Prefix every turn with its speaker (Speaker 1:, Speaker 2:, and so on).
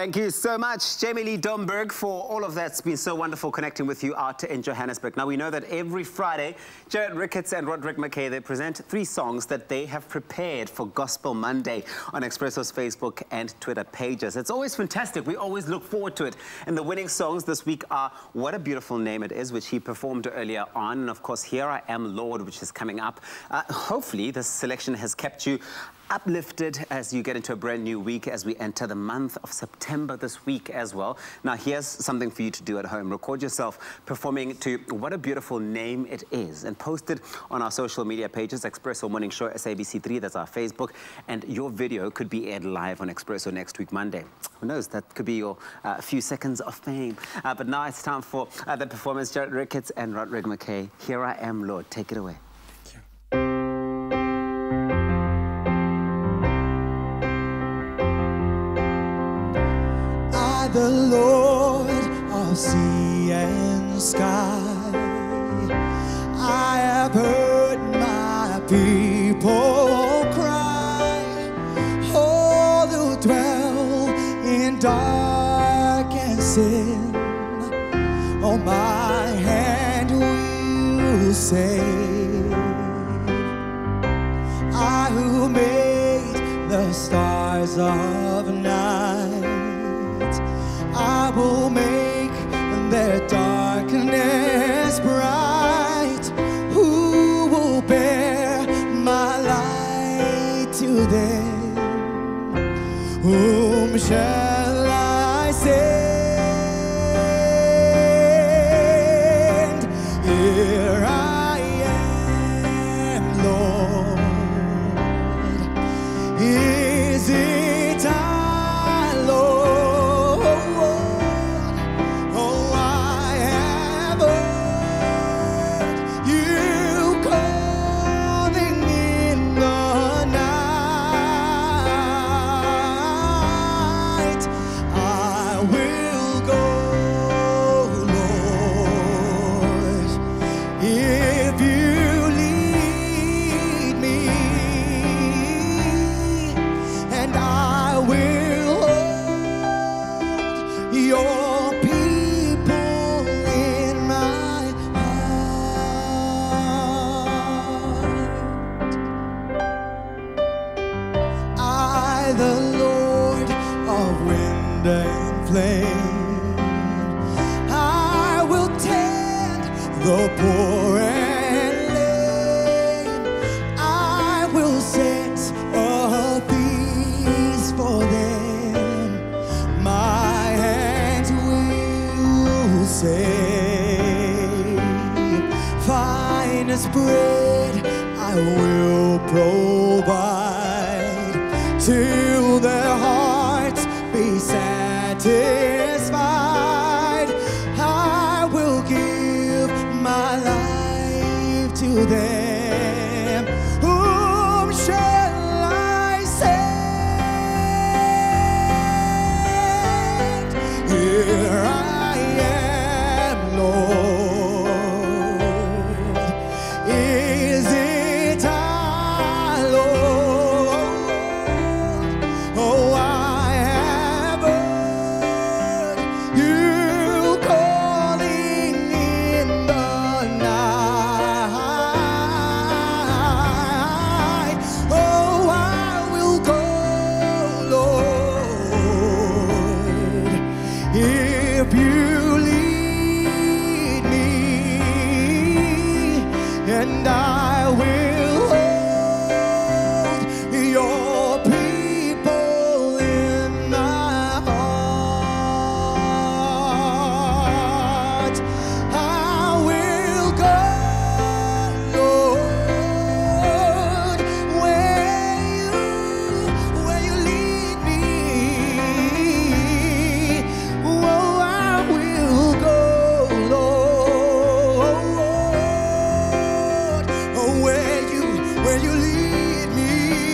Speaker 1: Thank you so much, Jamie Lee Domberg, for all of that. It's been so wonderful connecting with you out in Johannesburg. Now, we know that every Friday, Jarrad Ricketts and Roderick McKay, they present three songs that they have prepared for Gospel Monday on Expresso's Facebook and Twitter pages. It's always fantastic. We always look forward to it. And the winning songs this week are What a Beautiful Name It Is, which he performed earlier on. And of course, Here I Am, Lord, which is coming up. Uh, hopefully, this selection has kept you uplifted as you get into a brand new week as we enter the month of September this week as well. Now, here's something for you to do at home. Record yourself performing to What a Beautiful Name It Is and post it on our social media pages, Expresso Morning Show, SABC3, that's our Facebook, and your video could be aired live on Expresso next week, Monday. Who knows, that could be your uh, few seconds of fame. Uh, but now it's time for uh, the performance, Jarrad Ricketts and Roderick McKay. Here I am, Lord. Take it away.
Speaker 2: The Lord of sea and sky. I have heard my people cry, oh, all who dwell in dark and sin. On my hand will save. I who made the stars of Whom shall I send? The poor and lame. I will set a feast for them. My hands will save. Finest bread I will provide till you where you lead me.